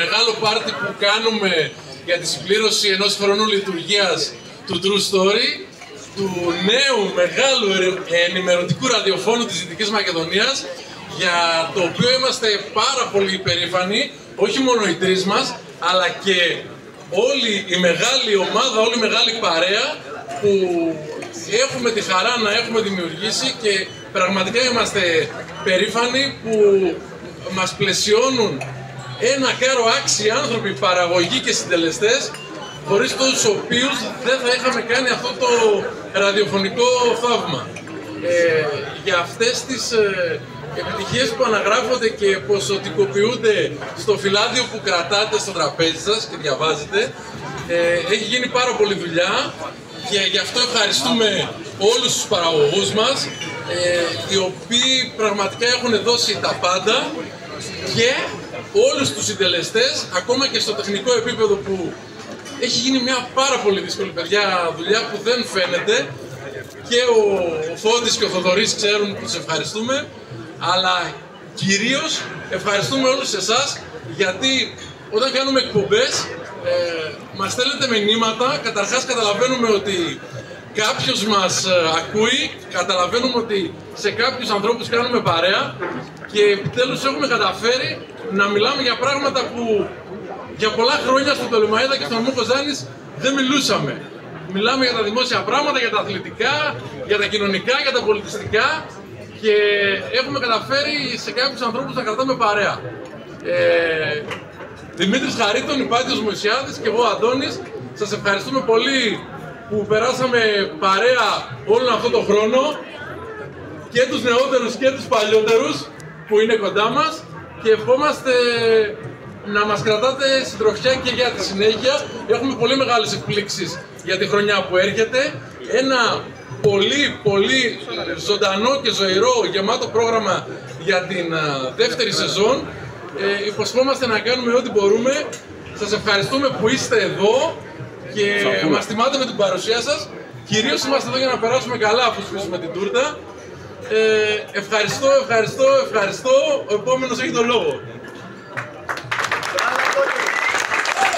μεγάλο πάρτι που κάνουμε για τη συμπλήρωση ενός χρόνου λειτουργίας του True Story, του νέου μεγάλου ενημερωτικού ραδιοφώνου της Δυτικής Μακεδονίας, για το οποίο είμαστε πάρα πολύ υπερήφανοι, όχι μόνο οι τρεις μας, αλλά και όλη η μεγάλη ομάδα, όλη η μεγάλη παρέα που έχουμε τη χαρά να έχουμε δημιουργήσει και πραγματικά είμαστε περήφανοι που μας πλαισιώνουν ένα κάρο άξιοι άνθρωποι, παραγωγοί και συντελεστές χωρίς τους οποίους δεν θα είχαμε κάνει αυτό το ραδιοφωνικό θαύμα. Ε, για αυτές τις ε, επιτυχίες που αναγράφονται και ποσοτικοποιούνται στο φυλάδιο που κρατάτε στο τραπέζι σας και διαβάζετε, ε, έχει γίνει πάρα πολλή δουλειά και γι' αυτό ευχαριστούμε όλους τους παραγωγούς μας ε, οι οποίοι πραγματικά έχουν δώσει τα πάντα και όλους τους συντελεστές ακόμα και στο τεχνικό επίπεδο που έχει γίνει μια πάρα πολύ δύσκολη παιδιά δουλειά που δεν φαίνεται. Και ο Φώτης και ο Θοδωρής ξέρουν που τους ευχαριστούμε αλλά κυρίως ευχαριστούμε όλους εσάς γιατί όταν κάνουμε εκπομπές ε, μας στέλνετε μηνύματα, καταρχάς καταλαβαίνουμε ότι κάποιος μας ε, ακούει, καταλαβαίνουμε ότι σε κάποιους ανθρώπους κάνουμε παρέα και επιτέλους έχουμε καταφέρει να μιλάμε για πράγματα που για πολλά χρόνια στο Τολεμαίδα και στον Μούκος Ζάνης δεν μιλούσαμε. Μιλάμε για τα δημόσια πράγματα, για τα αθλητικά, για τα κοινωνικά, για τα πολιτιστικά και έχουμε καταφέρει σε κάποιους ανθρώπους να κρατάμε παρέα. Ε, Δημήτρης Χαρίτων, Υπάτιος Μωσιάδης και εγώ Αντώνης, σας ευχαριστούμε πολύ που περάσαμε παρέα όλο αυτό το χρόνο και τους νεότερους και τους παλιότερους που είναι κοντά μας και ευχόμαστε να μας κρατάτε συντροφιά και για τη συνέχεια. Έχουμε πολύ μεγάλες εκπλήξεις για τη χρονιά που έρχεται. Ένα πολύ πολύ ζωντανό και ζωηρό γεμάτο πρόγραμμα για την δεύτερη σεζόν. Ε, υποσχόμαστε να κάνουμε ό,τι μπορούμε. Σας ευχαριστούμε που είστε εδώ και μας τιμάτε με την παρουσία σας. Κυρίως είμαστε εδώ για να περάσουμε καλά αφού σβήσουμε την τούρτα. Ε, ευχαριστώ, ευχαριστώ, ευχαριστώ. Ο επόμενος έχει τον λόγο.